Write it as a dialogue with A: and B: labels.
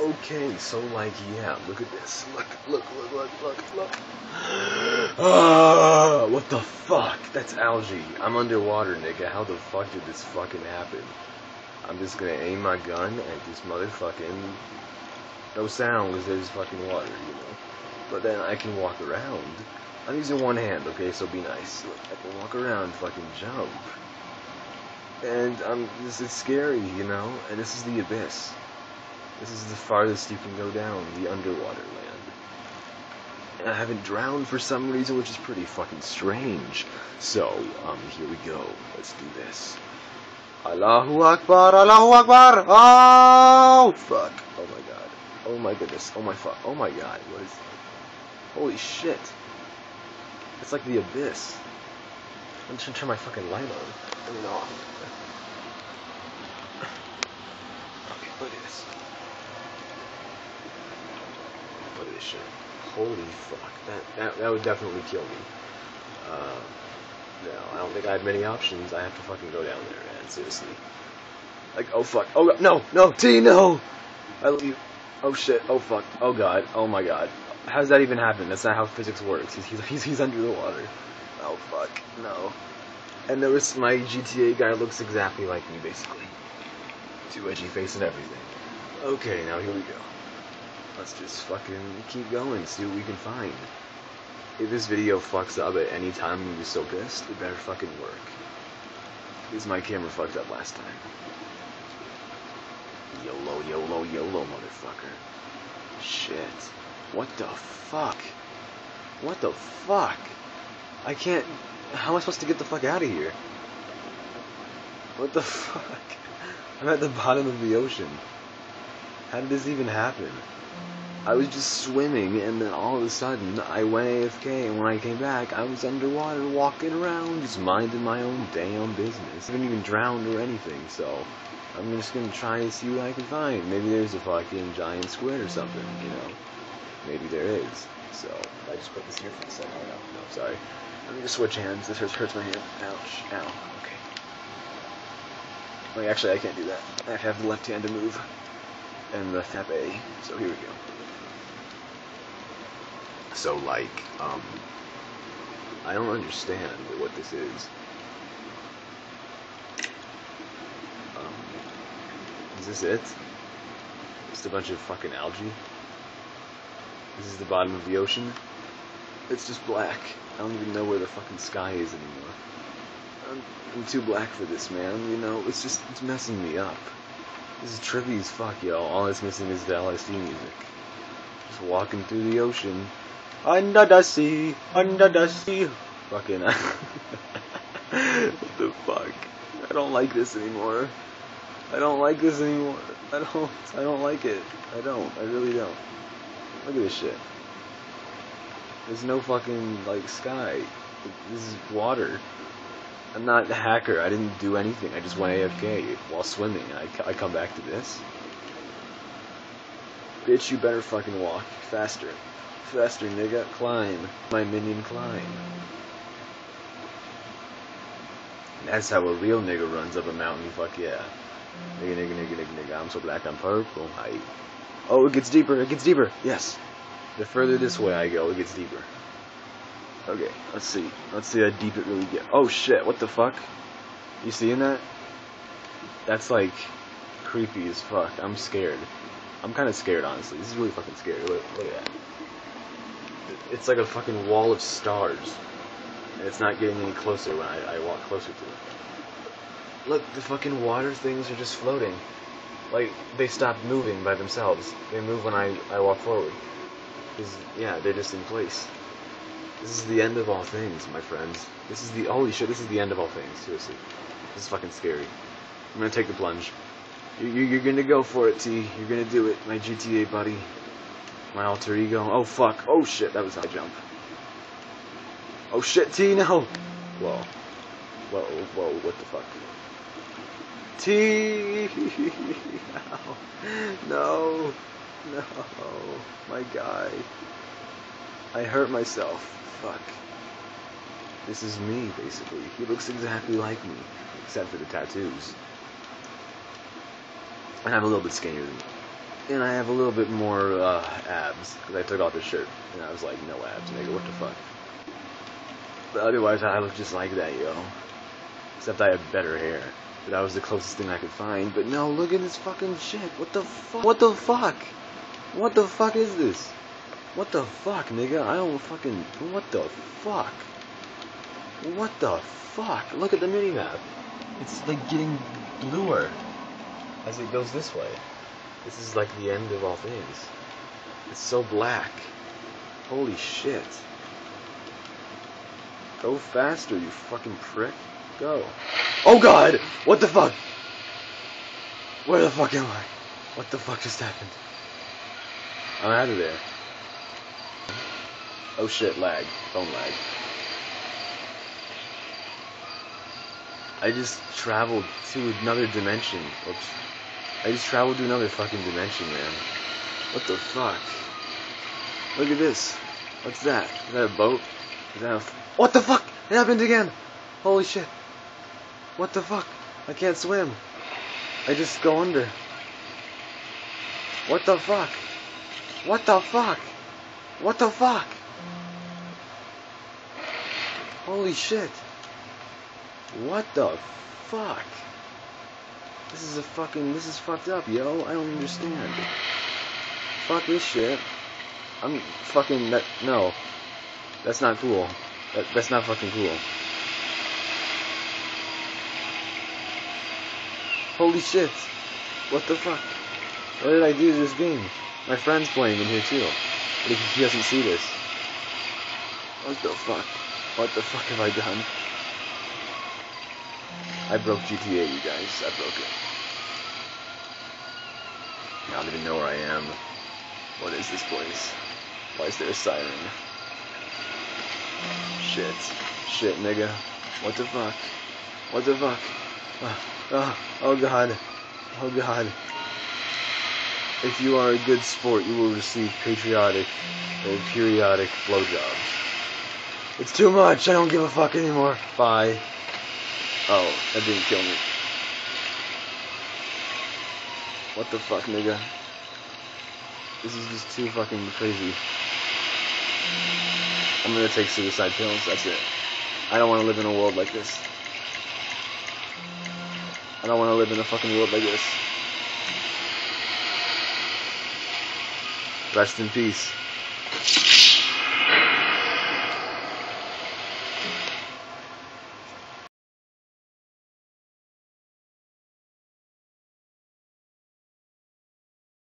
A: Okay, so like, yeah, look at this. Look, look, look, look, look, look. Ah, what the fuck? That's algae. I'm underwater, nigga. How the fuck did this fucking happen? I'm just gonna aim my gun at this motherfucking. No sound because there's fucking water, you know. But then I can walk around. I'm using one hand, okay? So be nice. Look, I can walk around, fucking jump. And um, this is scary, you know. And this is the abyss. This is the farthest you can go down, the underwater land. And I haven't drowned for some reason, which is pretty fucking strange. So, um, here we go. Let's do this. Allahu Akbar, Allahu Akbar! Oh, fuck. Oh my god. Oh my goodness. Oh my fuck. Oh my god. What is... Holy shit. It's like the abyss. I'm just gonna turn my fucking light on. I mean, off. Okay, look at this. Shit. Holy fuck. That, that, that would definitely kill me. Uh, no, I don't think I have many options. I have to fucking go down there, man. Seriously. Like, oh fuck. Oh god. No, no, T, no! I leave. Oh shit. Oh fuck. Oh god. Oh my god. How does that even happen? That's not how physics works. He's, he's, he's, he's under the water. Oh fuck. No. And there was my GTA guy looks exactly like me, basically. Two edgy face and everything. Okay, now here we go. Let's just fucking keep going, see what we can find. If this video fucks up at any time and you're so pissed, it better fucking work. Because my camera fucked up last time. YOLO, YOLO, YOLO, motherfucker. Shit. What the fuck? What the fuck? I can't... How am I supposed to get the fuck out of here? What the fuck? I'm at the bottom of the ocean. How did this even happen? I was just swimming, and then all of a sudden, I went AFK, and when I came back, I was underwater, walking around, just minding my own damn business. I haven't even drowned or anything, so I'm just gonna try and see what I can find. Maybe there's a fucking giant squid or something, you know? Maybe there is. So, I just put this here for a second. Oh, no, no, sorry. Me just switch hands. This hurts, hurts my hand. Ouch. Ow. Okay. Wait, actually, I can't do that. I have the left hand to move. And the A. So here we go. So, like, um, I don't understand what this is. Um, is this it? Just a bunch of fucking algae? This is the bottom of the ocean? It's just black. I don't even know where the fucking sky is anymore. I'm, I'm too black for this, man. You know, it's just, it's messing me up. This is trippy as fuck, yo. All it's missing is the LSD music. Just walking through the ocean. Under the sea, under the sea. Fucking. what the fuck? I don't like this anymore. I don't like this anymore. I don't. I don't like it. I don't. I really don't. Look at this shit. There's no fucking like sky. This is water. I'm not a hacker. I didn't do anything. I just went AFK while swimming. I, I come back to this. Bitch, you better fucking walk faster. Faster, nigga. Climb. My minion climb. And That's how a real nigga runs up a mountain. Fuck yeah. Nigga, nigga, nigga, nigga, nigga. I'm so black, I'm purple. I. Oh, it gets deeper. It gets deeper. Yes. The further this way I go, it gets deeper. Okay, let's see. Let's see how deep it really gets. Oh shit, what the fuck? You seeing that? That's like creepy as fuck. I'm scared. I'm kind of scared, honestly. This is really fucking scary. Look, look at that. It's like a fucking wall of stars. And it's not getting any closer when I, I walk closer to it. Look, the fucking water things are just floating. Like, they stop moving by themselves. They move when I, I walk forward. Cause, yeah, they're just in place. This is the end of all things, my friends. This is the, holy shit, this is the end of all things, seriously. This is fucking scary. I'm gonna take the plunge. You, you, you're gonna go for it, T. You're gonna do it, my GTA buddy. My alter ego. Oh, fuck. Oh, shit, that was high jump. Oh, shit, T, no! Whoa. Whoa, whoa, what the fuck? T! no! No! My guy. I hurt myself. Fuck. This is me, basically. He looks exactly like me, except for the tattoos. And I'm a little bit skinnier than and I have a little bit more uh, abs because I took off the shirt and I was like, no abs, nigga, what the fuck? But otherwise, I look just like that, yo. Except I have better hair. But that was the closest thing I could find. But no, look at this fucking shit. What the fuck? What the fuck? What the fuck is this? What the fuck, nigga? I don't fucking. What the fuck? What the fuck? Look at the minimap. It's like getting bluer as it goes this way. This is like the end of all things. It's so black. Holy shit. Go faster, you fucking prick. Go. Oh god! What the fuck? Where the fuck am I? What the fuck just happened? I'm out of there. Oh shit, lag. Phone lag. I just traveled to another dimension. Oops. I just traveled to another fucking dimension, man. What the fuck? Look at this. What's that? Is that a boat? Is that a... What the fuck? It happened again! Holy shit. What the fuck? I can't swim. I just go under. What the fuck? What the fuck? What the fuck? Holy shit. What the fuck? This is a fucking, this is fucked up, yo. I don't understand. Fuck this shit. I'm fucking, that, no. That's not cool. That, that's not fucking cool. Holy shit. What the fuck? What did I do to this game? My friend's playing in here too. But he doesn't see this. What the fuck? What the fuck have I done? I broke GTA, you guys. I broke it. I don't even know where I am. What is this place? Why is there a siren? Shit. Shit, nigga. What the fuck? What the fuck? Oh, oh, oh god. Oh god. If you are a good sport, you will receive patriotic or periodic blowjobs. It's too much. I don't give a fuck anymore. Bye. Oh, that didn't kill me. What the fuck, nigga? This is just too fucking crazy. I'm gonna take suicide pills, that's it. I don't wanna live in a world like this. I don't wanna live in a fucking world like this. Rest in peace.